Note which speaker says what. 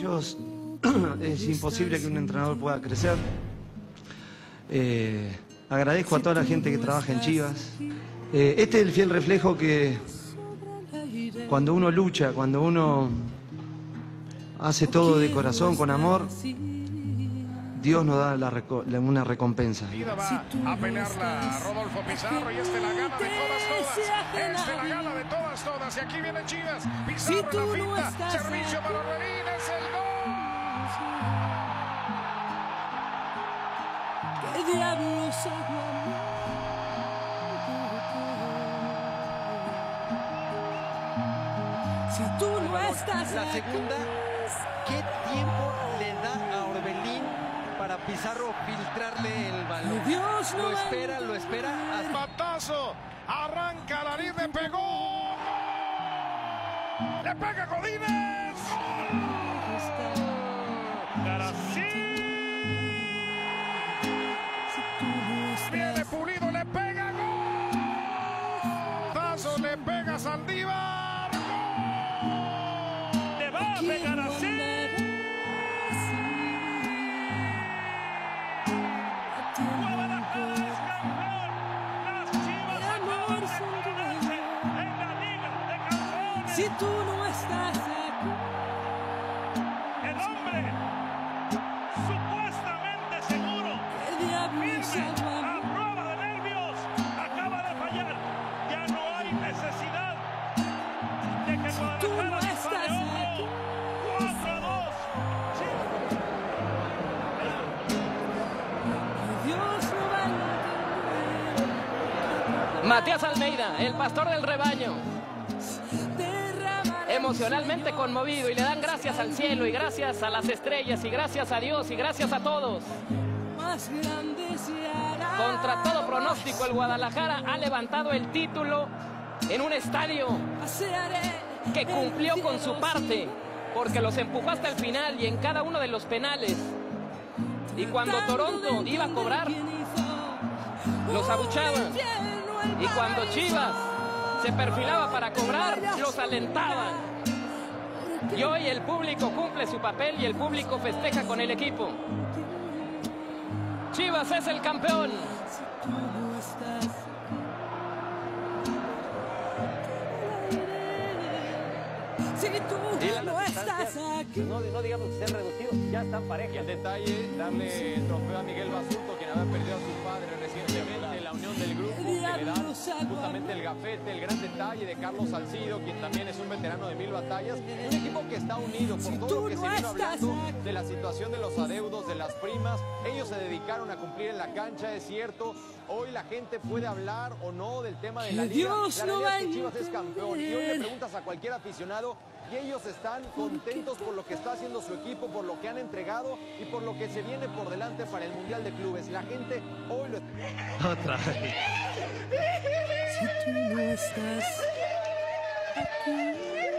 Speaker 1: es imposible que un entrenador pueda crecer. Eh, agradezco a toda la gente que trabaja en Chivas. Eh, este es el fiel reflejo que cuando uno lucha, cuando uno hace todo de corazón, con amor, Dios nos da la reco- la- una recompensa.
Speaker 2: Va a pelearla Rodolfo Pizarro y este la gana de todas, todas. Este la gana de todas, todas. Y aquí viene Chivas. Pizarro en la finta. Servicio para Orbelín. Es el gol.
Speaker 3: ¿Qué diablos? Si tú no estás
Speaker 4: La
Speaker 3: aquí,
Speaker 4: segunda, ¿qué tiempo Pizarro filtrarle el balón?
Speaker 3: Dios no
Speaker 4: Lo espera, lo espera. hasta-
Speaker 2: Patazo. Arranca la nariz, le pegó. Le pega Godínez. Viene Pulido, le pega. Gol. Tazo le pega Saldívar.
Speaker 5: Le va a pegar así.
Speaker 3: Si tú no estás aquí,
Speaker 5: El hombre supuestamente seguro,
Speaker 3: ¿qué diablos
Speaker 5: firme, a prueba de nervios, acaba de fallar. Ya no hay necesidad de que
Speaker 3: tú no estás aquí.
Speaker 5: otro. 4 a 2.
Speaker 3: Dios no va a entender.
Speaker 6: Matías Almeida, el pastor del rebaño, emocionalmente conmovido y le dan gracias al cielo y gracias a las estrellas y gracias a Dios y gracias a todos. Contra todo pronóstico, el Guadalajara ha levantado el título en un estadio que cumplió con su parte, porque los empujó hasta el final y en cada uno de los penales. Y cuando Toronto iba a cobrar, los abuchaban. Y cuando Chivas se perfilaba para cobrar, los alentaban. Y hoy el público cumple su papel y el público festeja con el equipo. Chivas es el campeón.
Speaker 3: Si tú no estás aquí,
Speaker 4: No, no digamos que sean reducidos, ya están parejas.
Speaker 7: Y el detalle, darle el trofeo a Miguel Basurto, quien había perdido a su padre recientemente, del grupo, que le dan justamente el gafete, el gran detalle de Carlos Salcido, quien también es un veterano de mil batallas. Un equipo que está unido por todo lo que se vino hablando de la situación de los adeudos, de las primas. Ellos se dedicaron a cumplir en la cancha, es cierto. Hoy la gente puede hablar o no del tema de la liga.
Speaker 3: Dios
Speaker 7: La
Speaker 3: no
Speaker 7: realidad
Speaker 3: va
Speaker 7: es que Chivas es campeón. Y hoy le preguntas a cualquier aficionado y ellos están contentos por lo que está haciendo su equipo, por lo que han entregado y por lo que se viene por delante para el Mundial de Clubes. La gente hoy lo
Speaker 1: Otra vez.
Speaker 3: Si tú no estás aquí.